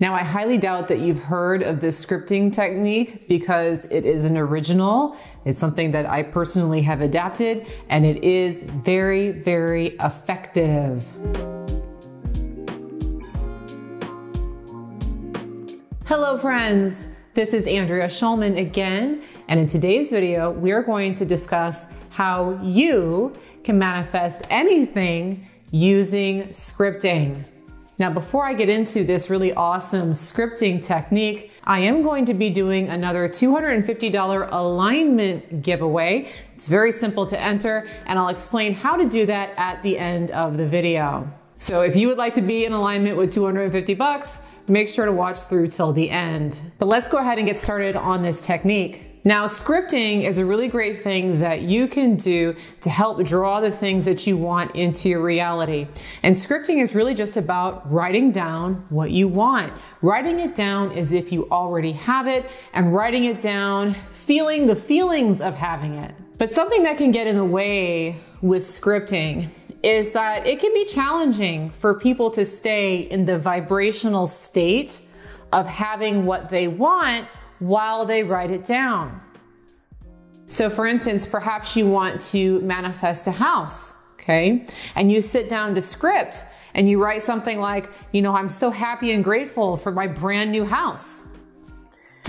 Now, I highly doubt that you've heard of this scripting technique because it is an original. It's something that I personally have adapted and it is very, very effective. Hello, friends. This is Andrea Schulman again, and in today's video, we are going to discuss how you can manifest anything using scripting. Now, before I get into this really awesome scripting technique, I am going to be doing another $250 alignment giveaway. It's very simple to enter, and I'll explain how to do that at the end of the video. So if you would like to be in alignment with 250 bucks, make sure to watch through till the end. But let's go ahead and get started on this technique. Now, scripting is a really great thing that you can do to help draw the things that you want into your reality. And scripting is really just about writing down what you want. Writing it down as if you already have it and writing it down feeling the feelings of having it. But something that can get in the way with scripting is that it can be challenging for people to stay in the vibrational state of having what they want while they write it down. So, for instance, perhaps you want to manifest a house, okay? And you sit down to script and you write something like, you know, I'm so happy and grateful for my brand new house.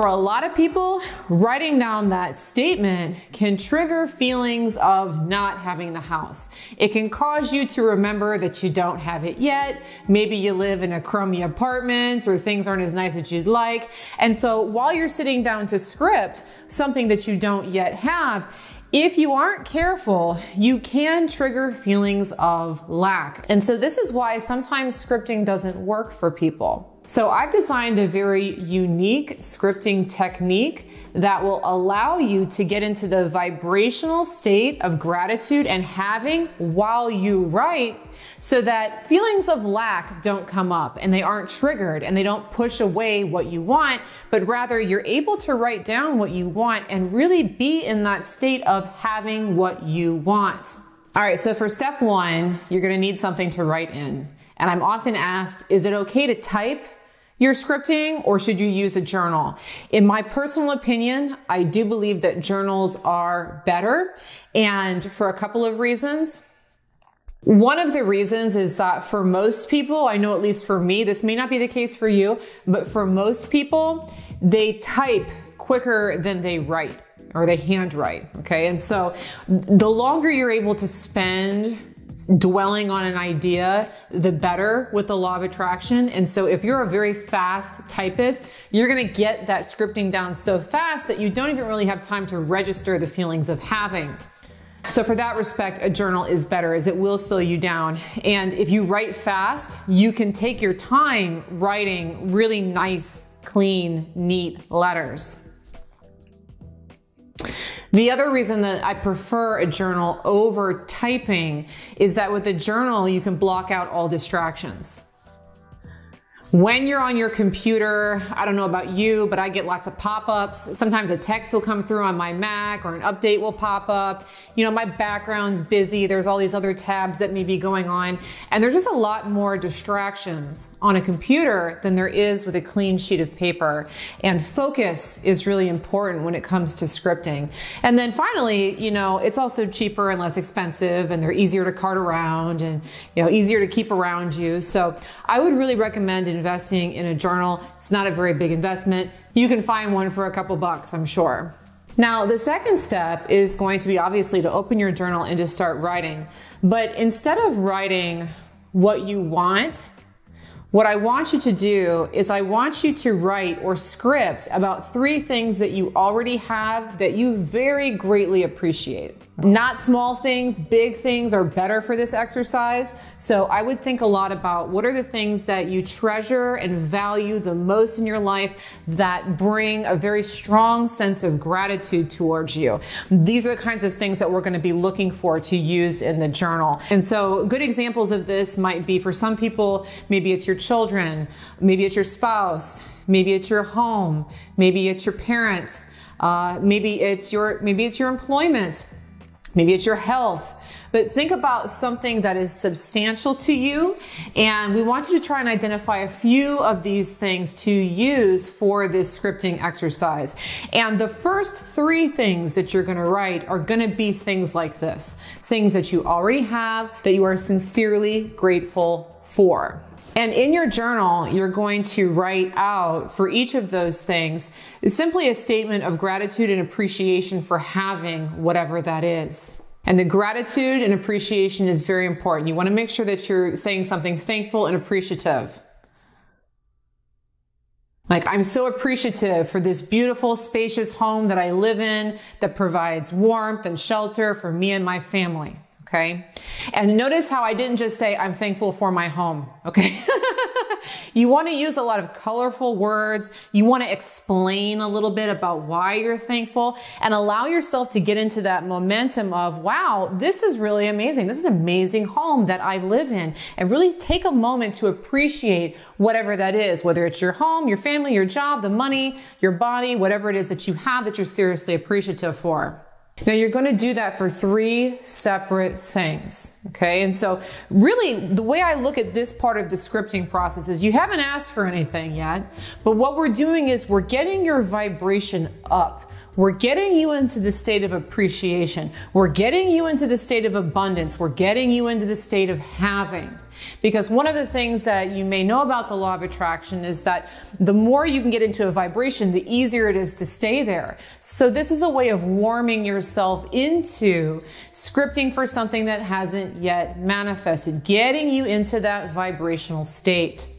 For a lot of people, writing down that statement can trigger feelings of not having the house. It can cause you to remember that you don't have it yet. Maybe you live in a crummy apartment or things aren't as nice as you'd like. And so while you're sitting down to script something that you don't yet have, if you aren't careful, you can trigger feelings of lack. And so this is why sometimes scripting doesn't work for people. So I've designed a very unique scripting technique that will allow you to get into the vibrational state of gratitude and having while you write so that feelings of lack don't come up and they aren't triggered and they don't push away what you want, but rather you're able to write down what you want and really be in that state of having what you want. All right, so for step one, you're gonna need something to write in. And I'm often asked, is it okay to type your scripting or should you use a journal? In my personal opinion, I do believe that journals are better and for a couple of reasons. One of the reasons is that for most people, I know at least for me, this may not be the case for you, but for most people, they type quicker than they write or they handwrite. Okay. And so the longer you're able to spend dwelling on an idea, the better with the law of attraction. And so if you're a very fast typist, you're going to get that scripting down so fast that you don't even really have time to register the feelings of having. So for that respect, a journal is better as it will slow you down. And if you write fast, you can take your time writing really nice, clean, neat letters. The other reason that I prefer a journal over typing is that with a journal, you can block out all distractions. When you're on your computer, I don't know about you, but I get lots of pop-ups. Sometimes a text will come through on my Mac or an update will pop up. You know, my background's busy. There's all these other tabs that may be going on. And there's just a lot more distractions on a computer than there is with a clean sheet of paper. And focus is really important when it comes to scripting. And then finally, you know, it's also cheaper and less expensive and they're easier to cart around and, you know, easier to keep around you. So I would really recommend investing in a journal. It's not a very big investment. You can find one for a couple bucks, I'm sure. Now, the second step is going to be obviously to open your journal and to start writing. But instead of writing what you want, what I want you to do is I want you to write or script about three things that you already have that you very greatly appreciate. Not small things, big things are better for this exercise. So I would think a lot about what are the things that you treasure and value the most in your life that bring a very strong sense of gratitude towards you. These are the kinds of things that we're going to be looking for to use in the journal. And so good examples of this might be for some people, maybe it's your children, maybe it's your spouse, maybe it's your home, maybe it's your parents, uh, maybe it's your maybe it's your employment, maybe it's your health. but think about something that is substantial to you. And we want you to try and identify a few of these things to use for this scripting exercise. And the first three things that you're going to write are going to be things like this things that you already have that you are sincerely grateful for. And in your journal, you're going to write out for each of those things simply a statement of gratitude and appreciation for having whatever that is. And the gratitude and appreciation is very important. You want to make sure that you're saying something thankful and appreciative. Like, I'm so appreciative for this beautiful, spacious home that I live in that provides warmth and shelter for me and my family. Okay. And notice how I didn't just say, I'm thankful for my home. Okay. you want to use a lot of colorful words. You want to explain a little bit about why you're thankful and allow yourself to get into that momentum of, wow, this is really amazing. This is an amazing home that I live in and really take a moment to appreciate whatever that is, whether it's your home, your family, your job, the money, your body, whatever it is that you have that you're seriously appreciative for. Now you're going to do that for three separate things. Okay. And so really the way I look at this part of the scripting process is you haven't asked for anything yet, but what we're doing is we're getting your vibration up. We're getting you into the state of appreciation. We're getting you into the state of abundance. We're getting you into the state of having. Because one of the things that you may know about the law of attraction is that the more you can get into a vibration, the easier it is to stay there. So this is a way of warming yourself into scripting for something that hasn't yet manifested, getting you into that vibrational state.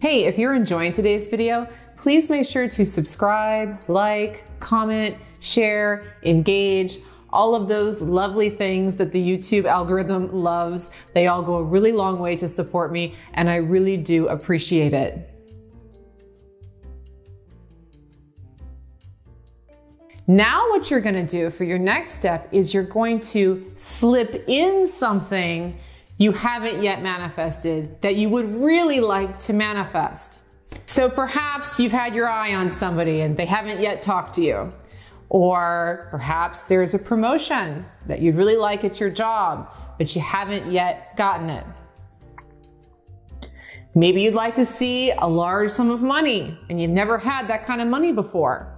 Hey, if you're enjoying today's video, Please make sure to subscribe, like, comment, share, engage, all of those lovely things that the YouTube algorithm loves. They all go a really long way to support me, and I really do appreciate it. Now, what you're going to do for your next step is you're going to slip in something you haven't yet manifested that you would really like to manifest. So perhaps you've had your eye on somebody and they haven't yet talked to you. Or perhaps there's a promotion that you'd really like at your job, but you haven't yet gotten it. Maybe you'd like to see a large sum of money and you've never had that kind of money before.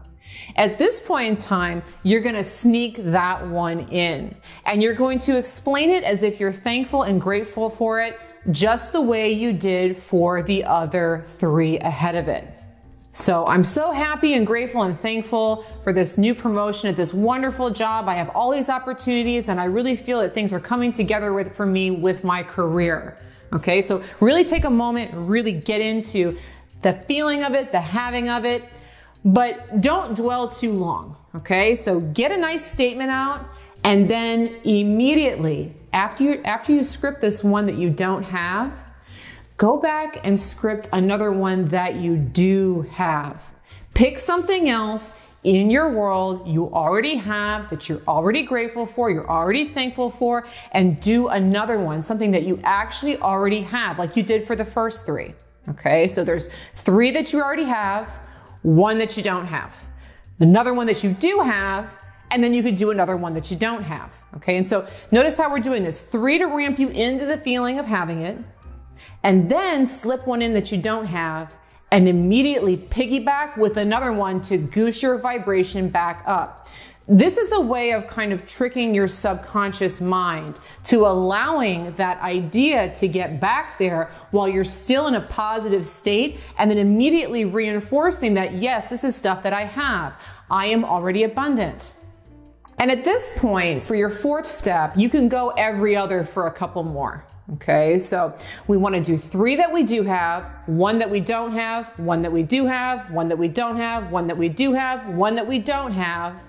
At this point in time, you're going to sneak that one in and you're going to explain it as if you're thankful and grateful for it just the way you did for the other three ahead of it. So I'm so happy and grateful and thankful for this new promotion at this wonderful job. I have all these opportunities and I really feel that things are coming together with, for me with my career. Okay. So really take a moment, really get into the feeling of it, the having of it, but don't dwell too long. Okay. So get a nice statement out and then immediately after you, after you script this one that you don't have, go back and script another one that you do have. Pick something else in your world you already have that you're already grateful for, you're already thankful for, and do another one, something that you actually already have, like you did for the first three. Okay, so there's three that you already have, one that you don't have, another one that you do have, and then you could do another one that you don't have. Okay. And so notice how we're doing this. Three to ramp you into the feeling of having it, and then slip one in that you don't have and immediately piggyback with another one to goose your vibration back up. This is a way of kind of tricking your subconscious mind to allowing that idea to get back there while you're still in a positive state and then immediately reinforcing that, yes, this is stuff that I have. I am already abundant. And at this point, for your fourth step, you can go every other for a couple more. Okay, so we want to do three that we do have, one that we don't have, one that we do have, one that we don't have, one that we do have, one that we don't have.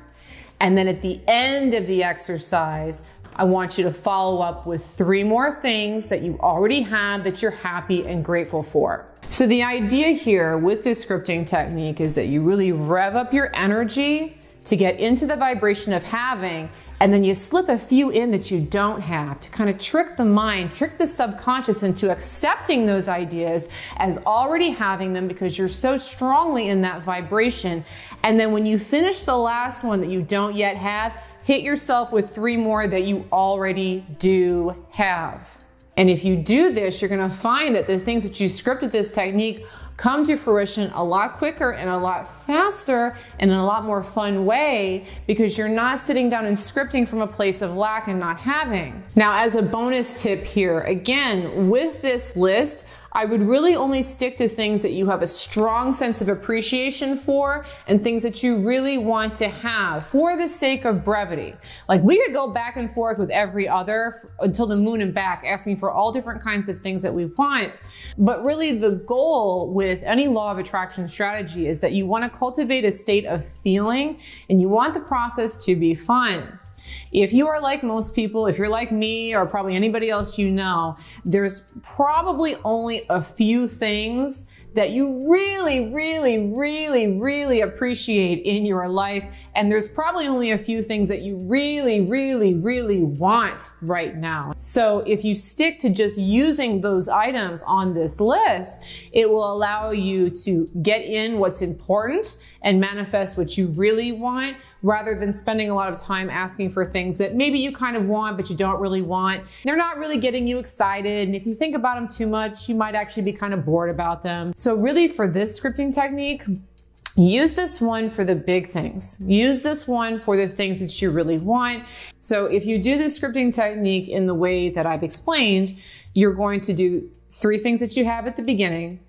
And then at the end of the exercise, I want you to follow up with three more things that you already have that you're happy and grateful for. So the idea here with this scripting technique is that you really rev up your energy to get into the vibration of having, and then you slip a few in that you don't have to kind of trick the mind, trick the subconscious into accepting those ideas as already having them because you're so strongly in that vibration. And then when you finish the last one that you don't yet have, hit yourself with three more that you already do have. And if you do this, you're going to find that the things that you scripted this technique come to fruition a lot quicker and a lot faster and in a lot more fun way because you're not sitting down and scripting from a place of lack and not having. Now, as a bonus tip here, again, with this list, I would really only stick to things that you have a strong sense of appreciation for and things that you really want to have for the sake of brevity. Like we could go back and forth with every other until the moon and back, asking for all different kinds of things that we want. But really the goal with any law of attraction strategy is that you want to cultivate a state of feeling and you want the process to be fun. If you are like most people, if you're like me or probably anybody else you know, there's probably only a few things that you really, really, really, really appreciate in your life. And there's probably only a few things that you really, really, really want right now. So if you stick to just using those items on this list, it will allow you to get in what's important and manifest what you really want rather than spending a lot of time asking for things that maybe you kind of want, but you don't really want. They're not really getting you excited. And if you think about them too much, you might actually be kind of bored about them. So really for this scripting technique, Use this one for the big things. Use this one for the things that you really want. So if you do the scripting technique in the way that I've explained, you're going to do three things that you have at the beginning,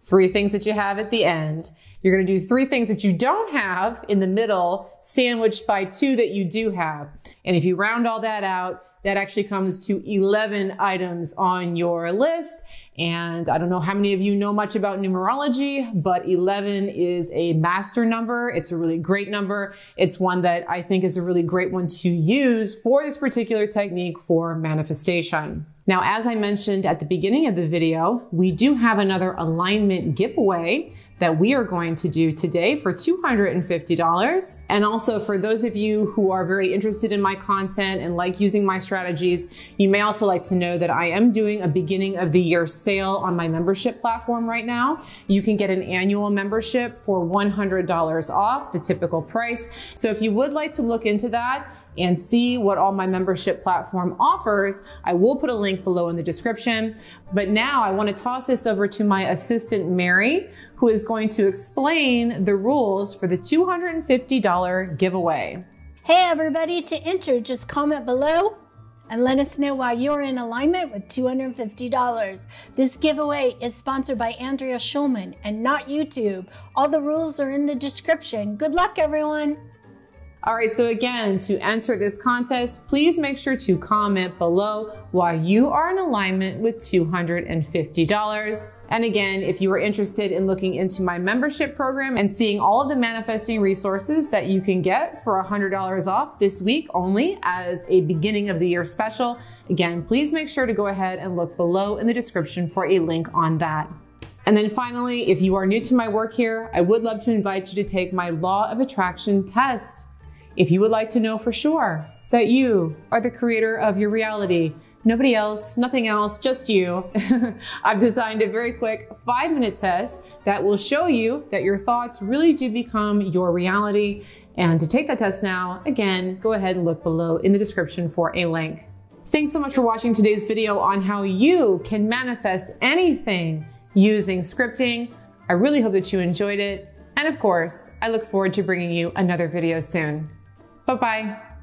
three things that you have at the end. You're going to do three things that you don't have in the middle, sandwiched by two that you do have. And if you round all that out, that actually comes to 11 items on your list. And I don't know how many of you know much about numerology, but 11 is a master number. It's a really great number. It's one that I think is a really great one to use for this particular technique for manifestation. Now, as I mentioned at the beginning of the video, we do have another alignment giveaway that we are going to do today for $250. And also for those of you who are very interested in my content and like using my strategies, you may also like to know that I am doing a beginning of the year sale on my membership platform right now. You can get an annual membership for $100 off the typical price. So if you would like to look into that, and see what all my membership platform offers, I will put a link below in the description. But now I want to toss this over to my assistant, Mary, who is going to explain the rules for the $250 giveaway. Hey everybody, to enter, just comment below and let us know why you're in alignment with $250. This giveaway is sponsored by Andrea Schulman and not YouTube. All the rules are in the description. Good luck, everyone. All right, so again, to enter this contest, please make sure to comment below why you are in alignment with $250. And again, if you are interested in looking into my membership program and seeing all of the manifesting resources that you can get for $100 off this week only as a beginning of the year special, again, please make sure to go ahead and look below in the description for a link on that. And then finally, if you are new to my work here, I would love to invite you to take my law of attraction test. If you would like to know for sure that you are the creator of your reality, nobody else, nothing else, just you, I've designed a very quick five minute test that will show you that your thoughts really do become your reality. And to take that test now, again, go ahead and look below in the description for a link. Thanks so much for watching today's video on how you can manifest anything using scripting. I really hope that you enjoyed it. And of course, I look forward to bringing you another video soon. Bye bye.